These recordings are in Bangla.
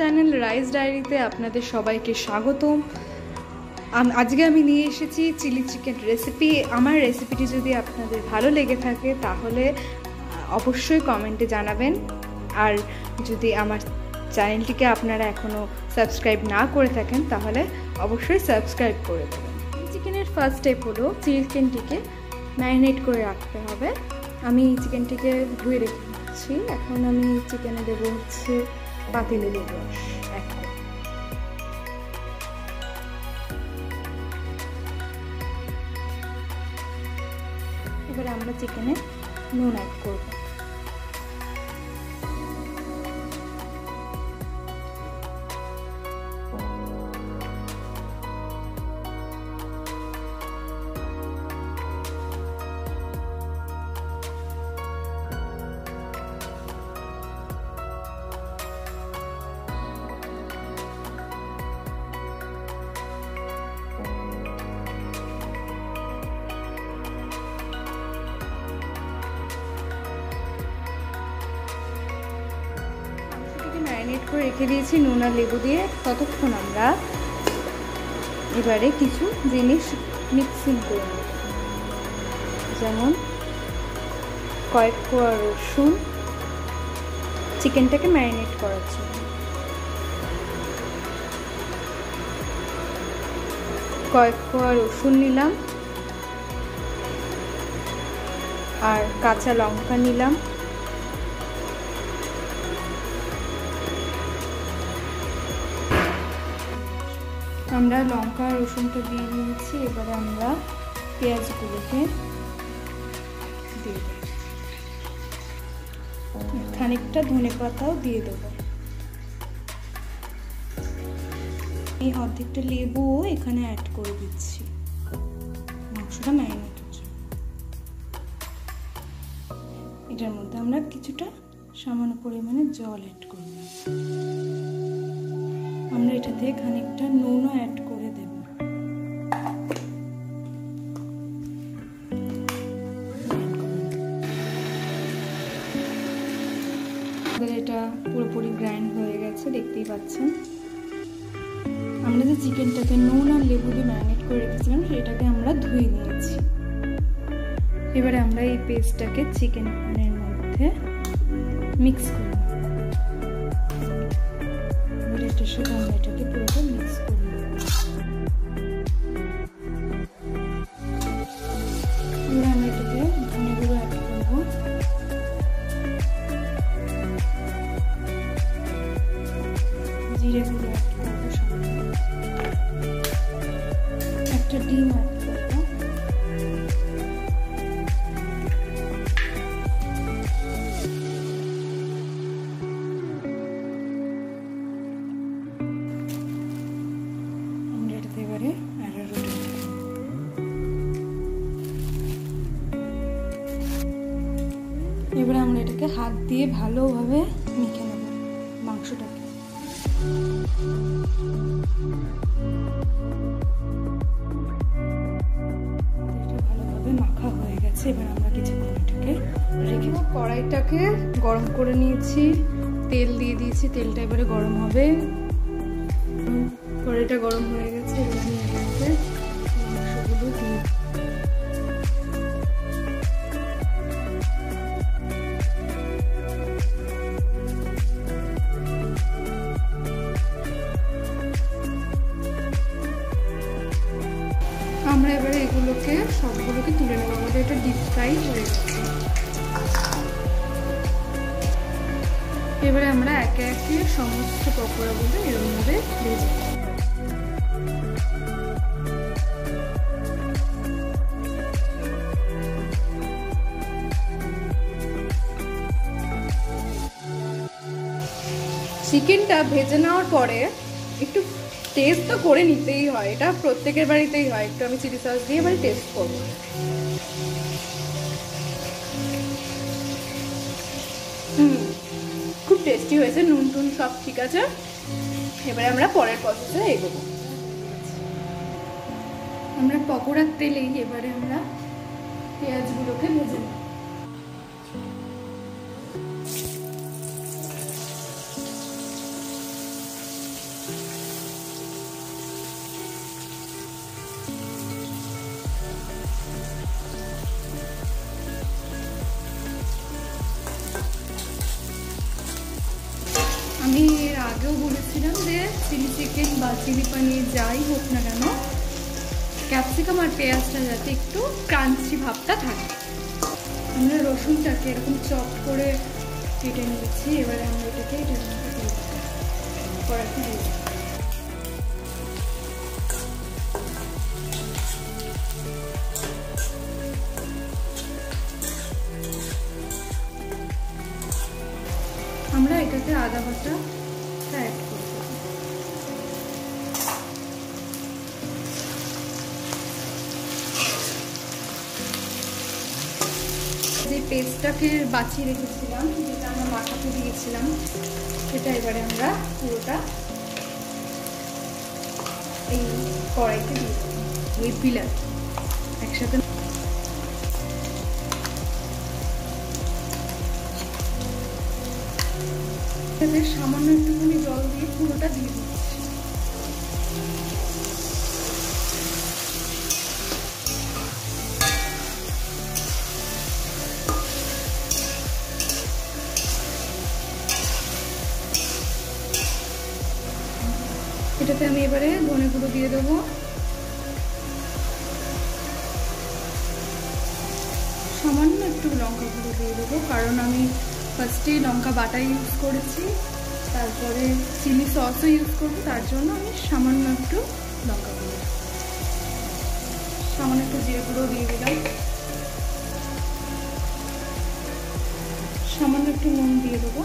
চ্যানেল রাইস ডায়েরিতে আপনাদের সবাইকে স্বাগতম। আজকে আমি নিয়ে এসেছি চিলি চিকেন রেসিপি। আমার রেসিপিটি যদি আপনাদের ভালো লেগে থাকে, তাহলে অবশ্যই কমেন্টে জানাবেন। আর যদি আমার চ্যানেলটিকে আপনারা এখনও সাবস্ক্রাইব না করে থাকেন, তাহলে অবশ্যই সাবস্ক্রাইব করে দেবেন। চিকেনের ফার্স্ট স্টেপ হলো চিকেনটিকে ম্যারিনেট করে রাখতে হবে। আমি চিকেনটিকে ধুয়ে রেখেছি। এখন আমি চিকেনে দেবো হচ্ছে পাতিলেবুর রস। এবার আমরা চিকেনে নুন অ্যাড করব রেখে দিয়েছি নুন আর লেবু দিয়ে ততক্ষণ আমরা এবারে কিছু জিনিস মিক্সিং করে যেমন কয়েক কোয়া রসুন চিকেনটাকে ম্যারিনেট করার জন্য। কয়েক কোয়া রসুন নিলাম। আর কাঁচা লঙ্কা নিলাম। আমরা লঙ্কা, রসুনটা দিয়ে নিয়েছি এবারে আমরা পেঁয়াজগুলোকে দিয়ে দেব। খানিকটা ধনে পাতাও দিয়ে দেবো। এই অর্ধেকটা লেবুও এখানে অ্যাড করে দিচ্ছি। মাংসটা ম্যারিনেটের জন্য এটার মধ্যে আমরা কিছুটা সামান্য পরিমাণে জল অ্যাড করব আমরা এটাতে খানিকটা নুনও অ্যাড করে দেব। এটা পুরোপুরি গ্রাইন্ড হয়ে গেছে, দেখতেই পাচ্ছেন। আমরা যে চিকেনটাকে নুন আর লেবু দিয়ে ম্যারিনেট করে রেখেছিলাম, সেটাকে আমরা ধুয়ে নিয়েছি। এবারে আমরা এই পেস্টটাকে চিকেনের মধ্যে মিক্স করে এটার সাথে আমরা এটাকে পুরোটা মিক্স করে জিরে একটা ডিম অ্যাড এবারে আমরা এটাকে হাত দিয়ে ভালোভাবে মেখে নেব মাংসটাকে। ভালোভাবে মাখা হয়ে গেছে, এবার আমরা কিছুক্ষণ এটাকে কড়াইটাকে গরম করে নিয়েছি, তেল দিয়ে দিয়েছি, তেলটা এবারে গরম হবে। কড়াইটা গরম হয়ে গেছে, এবার দিয়ে আমরা এবারে এগুলোকে, সবগুলোকে তুলে নেব। আমাদের এটা ডিপ ফ্রাই হয়ে এবারে আমরা একে একে সমস্ত পকোড়াগুলো এর মধ্যে ভেজে চিকেনটা ভেজে নেওয়ার পরে একটু টেস্ট তো করে নিতেই হয়। এটা প্রত্যেকের বাড়িতেই হয়। একটু আমি চিলি সস দিয়ে এবারে টেস্ট করব। হুম, খুব টেস্টি হয়েছে। নুন টুন সব ঠিক আছে। এবারে আমরা পরের প্রসেসে এগোবো। আমরা পকোড়ার তেলেই এবারে আমরা পেঁয়াজগুলোকে ভেজে নেব। বলেছিলাম যে চিলি চিকেন বা চিলি পানির যাই হোক না কেন, ক্যাপসিকাম আর পেঁয়াজটা যাতে একটু ক্রাঞ্চি ভাবটা থাকে। আমরা রসুনটাকে এরকম চপ করে কেটে নিয়েছি, এবারে আমরা এটাকে এটার মধ্যে আমরা এটাতে আদা বাটা অ্যাড পেস্টটাকে বাঁচিয়ে রেখেছিলাম, যেটা আমরা মাখাতে দিয়েছিলাম। সেটা এবারে আমরা পুরোটা এই কড়াইতে দিয়ে ওই পিলার। একসাথে সামান্য একটুখানি জল দিয়ে পুরোটা দিয়ে দিচ্ছি এটাতে আমি এবারে ধনে গুঁড়ো দিয়ে দেবো। সামান্য একটু লঙ্কা গুঁড়ো দিয়ে দেবো, কারণ আমি ফার্স্টে লঙ্কা বাটা ইউজ করেছি, তারপরে চিলি সসও ইউজ করব, তার জন্য আমি সামান্য একটু লঙ্কা গুঁড়ো। সামান্য একটু জিরে গুঁড়ো দিয়ে দিলাম। সামান্য একটু নুন দিয়ে দেবো।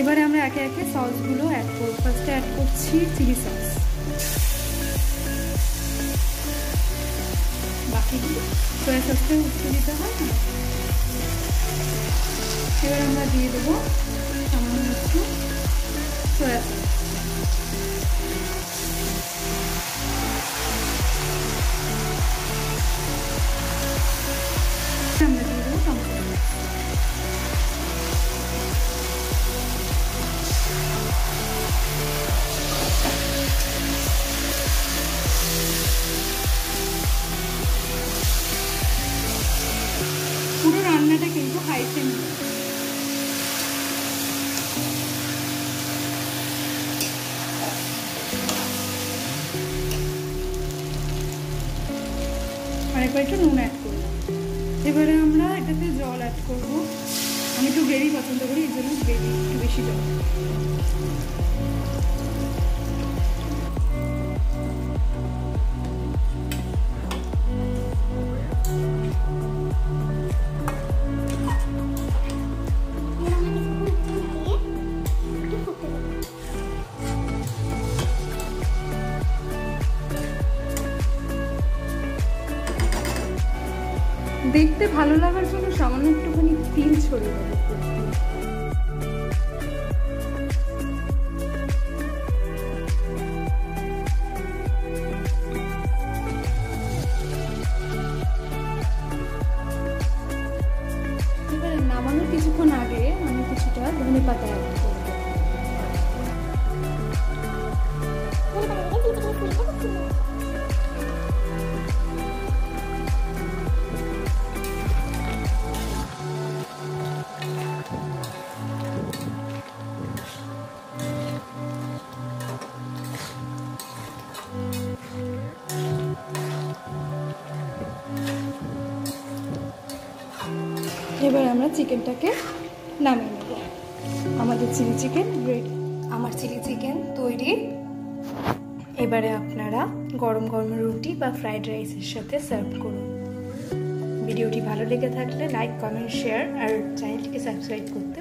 এবারে আমরা একে একে সসগুলো অ্যাড করব ফার্স্টে অ্যাড করছি চিলি সস সয়া সসটা উঠতে দিতে হয়। এবার আমরা দিয়ে দেবো সামান্য একটু সয়া সস কিন্তু ফ্লেম আরেকবার একটু নুন অ্যাড করলাম এবারে আমরা এটাতে জল অ্যাড করব। আমি একটু গ্রেভি পছন্দ করি, এই জন্য গ্রেভি একটু বেশি জল। দেখতে ভালো লাগার জন্য সামান্য একটুখানি তিল ছড়িয়ে দেবো কিছুক্ষণ আগে আমি কিছুটা ধনে পাতা এবার আমরা চিকেনটাকে নামিয়ে নেব। আমাদের চিলি চিকেন রেডি আমার চিলি চিকেন তৈরি। এবারে আপনারা গরম গরম রুটি বা ফ্রাইড রাইসের সাথে সার্ভ করুন। ভিডিওটি ভালো লেগে থাকলে লাইক কমেন্ট শেয়ার আর চ্যানেলটিকে সাবস্ক্রাইব করতে